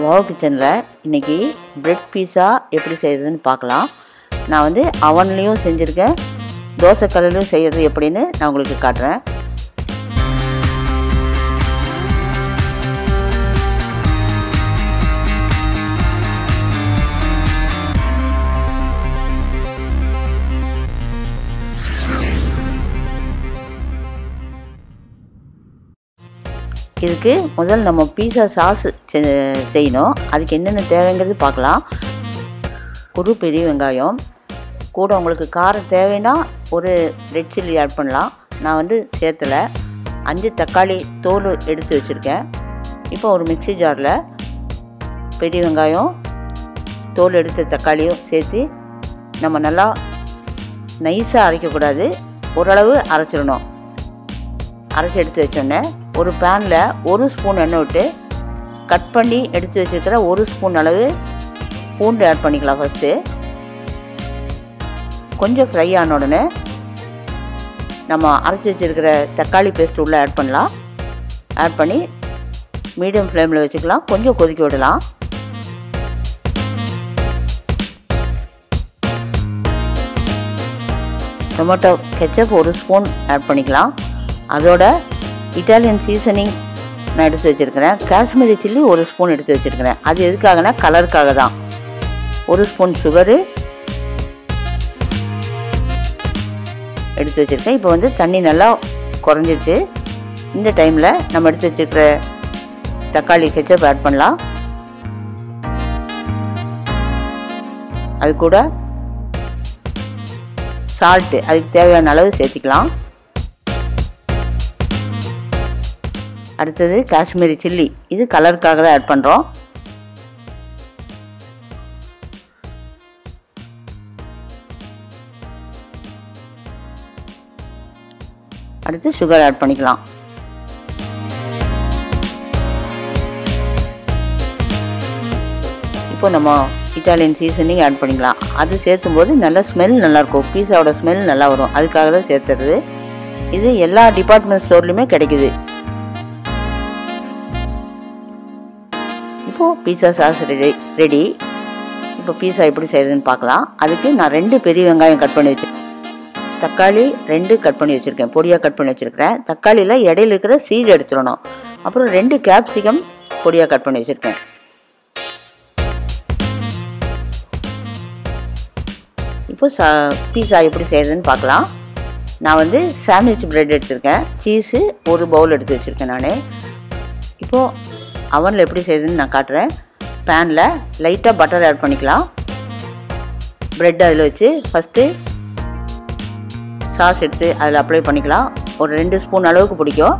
Wow கிச்சனில் இன்றைக்கி bread பீஸா எப்படி செய்கிறதுன்னு பார்க்கலாம். நான் வந்து அவன்லேயும் செஞ்சுருக்கேன். தோசை கல்லுலையும் செய்கிறது எப்படின்னு நான் உங்களுக்கு காட்டுறேன். இதுக்கு முதல் நம்ம பீஸா சாஸ் செய்யணும். அதுக்கு என்னென்ன தேவைங்கிறது பார்க்கலாம். ஒரு பெரிய வெங்காயம். கூட உங்களுக்கு காரம் தேவைன்னா ஒரு ரெட் சில்லி ஆட் பண்ணலாம். நான் வந்து சேர்த்தலை. அஞ்சு தக்காளி தோல் எடுத்து வச்சுருக்கேன். இப்போ ஒரு மிக்சி ஜாரில் பெரிய வெங்காயம் தோல் எடுத்த தக்காளியும் சேர்த்து நம்ம நல்லா நைஸாக அரைக்கக்கூடாது. ஓரளவு அரைச்சிடணும். அரைச்சி எடுத்து வச்சோன்னே ஒரு பேனில் ஒரு ஸ்பூன் எண்ணெய் விட்டு கட் பண்ணி எடுத்து வச்சுருக்கிற ஒரு ஸ்பூன் அளவு பூண்டு ஆட் பண்ணிக்கலாம் ஃபஸ்ட்டு கொஞ்சம் ஃப்ரை ஆன உடனே நம்ம அரைச்சி வச்சுருக்கிற தக்காளி பேஸ்ட் உள்ளே ஆட் பண்ணலாம். ஆட் பண்ணி மீடியம் ஃப்ளேமில் வச்சுக்கலாம். கொஞ்சம் கொதிக்க விடலாம். டொமேட்டோ கெச்சப் ஒரு ஸ்பூன் ஆட் பண்ணிக்கலாம். அதோட இட்டாலியன் சீசனிங் நான் எடுத்து வச்சுருக்கிறேன். காஷ்மீரி சில்லி ஒரு ஸ்பூன் எடுத்து வச்சுருக்கிறேன். அது எதுக்காகனா கலருக்காக தான். ஒரு ஸ்பூன் சுகரு எடுத்து வச்சுருக்கேன். இப்போ வந்து தண்ணி நல்லா குறைஞ்சிச்சு இந்த டைமில் நம்ம எடுத்து வச்சுருக்கிற தக்காளி கெச்சப் ஆட் பண்ணலாம். அது கூட சால்ட்டு அதுக்கு தேவையான அளவு சேர்த்திக்கலாம். அடுத்தது காஷ்மீரி சில்லி. இது கலருக்காக தான் ஆட் பண்ணுறோம் அடுத்து சுகர் ஆட் பண்ணிக்கலாம். இப்போ நம்ம இட்டாலியன் சீசனிங் ஆட் பண்ணிக்கலாம். அது சேர்த்தும் போது நல்ல ஸ்மெல் நல்லாயிருக்கும் பீஸாவோட ஸ்மெல் நல்லா வரும். அதுக்காக தான் சேர்த்துறது. இது எல்லா டிபார்ட்மெண்ட் ஸ்டோர்லையுமே கிடைக்குது. இப்போது பீஸா சாஸ் ரெடி ரெடி இப்போ பீஸா எப்படி செய்கிறதுன்னு பார்க்கலாம். அதுக்கு நான் ரெண்டு பெரிய வெங்காயம் கட் பண்ணி வச்சுருக்கேன் தக்காளி ரெண்டு கட் பண்ணி வச்சுருக்கேன். பொடியாக கட் பண்ணி வச்சுருக்கிறேன். தக்காளியில் இடையில இருக்கிற சீடு எடுத்துடணும். அப்புறம் ரெண்டு கேப்சிகம் பொடியாக கட் பண்ணி வச்சுருக்கேன். இப்போ சா பீஸா எப்படி செய்கிறதுன்னு பார்க்கலாம். நான் வந்து சாண்ட்விச் ப்ரெட் எடுத்திருக்கேன். சீஸு ஒரு பவுல் எடுத்து வச்சுருக்கேன் நான். இப்போது அவனில் எப்படி செய்யுதுன்னு நான் காட்டுறேன். பேனில் லைட்டாக பட்டர் ஆட் பண்ணிக்கலாம். ப்ரெட் அதில் வச்சு ஃபஸ்ட்டு சாஸ் எடுத்து அதில் அப்ளை பண்ணிக்கலாம். ஒரு ரெண்டு ஸ்பூன் அளவுக்கு பிடிக்கும்.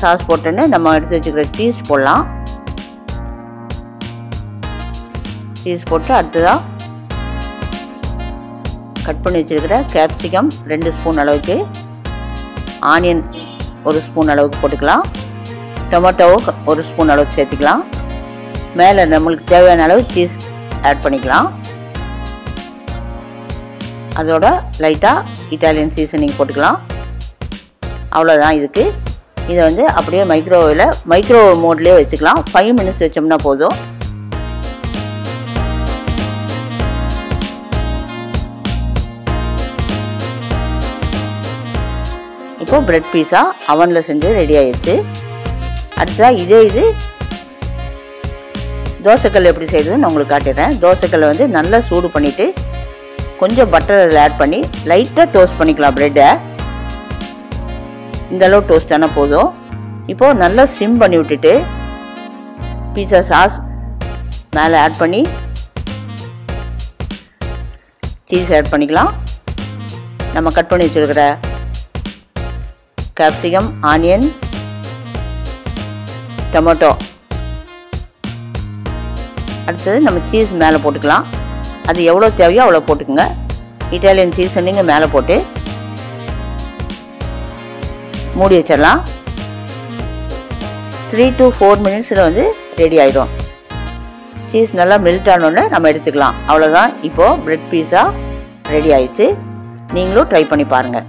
சாஸ் போட்டோன்னே நம்ம எடுத்து வச்சுக்கிற சீஸ் போடலாம். சீஸ் போட்டு அடுத்ததாக கட் பண்ணி வச்சுருக்கிற கேப்சிகம் ரெண்டு ஸ்பூன் அளவுக்கு. ஆனியன் ஒரு ஸ்பூன் அளவுக்கு போட்டுக்கலாம். டொமேட்டோவை ஒரு ஸ்பூன் அளவு சேர்த்துக்கலாம். மேலே நம்மளுக்கு தேவையான அளவு சீஸ் ஆட் பண்ணிக்கலாம். அதோட லைட்டாக இட்டாலியன் சீசனிங் போட்டுக்கலாம். அவ்வளோதான் இதுக்கு. இதை வந்து அப்படியே மைக்ரோவேவில் மைக்ரோ மோட்லேயே வச்சுக்கலாம். ஃபைவ் மினிட்ஸ் வச்சோம்னா போதும். இப்போது ப்ரெட் பீஸா அவனில் செஞ்சு ரெடி ஆயிடுச்சு. அடுத்ததாக இதே இது. தோசைக்கல் எப்படி செய்யுதுன்னு நான் உங்களுக்கு காட்டிடுறேன். தோசைக்கல்லை வந்து நல்லா சூடு பண்ணிவிட்டு கொஞ்சம் பட்டர் அதில் ஆட் பண்ணி லைட்டாக டோஸ்ட் பண்ணிக்கலாம் ப்ரெட்டை இந்தளவு டோஸ்ட் ஆனால் போதும். இப்போது நல்லா சிம் பண்ணி விட்டுட்டு பீஸா சாஸ் மேலே ஆட் பண்ணி சீஸ் ஆட் பண்ணிக்கலாம். நம்ம கட் பண்ணி வச்சுருக்கிற கேப்சிகம் ஆனியன் டொமேட்டோ. அடுத்தது நம்ம சீஸ் மேலே போட்டுக்கலாம். அது எவ்வளோ தேவையோ அவ்வளோ போட்டுக்கோங்க. இட்டாலியன் சீசனிங்க மேலே போட்டு மூடி வச்சிடலாம். த்ரீ டு ஃபோர் மினிட்ஸில் வந்து ரெடி ஆகிடும் சீஸ் நல்லா மெல்ட் ஆனோடனே நம்ம எடுத்துக்கலாம். அவ்வளோதான் இப்போது ப்ரெட் பீஸா ரெடி ஆயிடுச்சு. நீங்களும் ட்ரை பண்ணி பாருங்கள்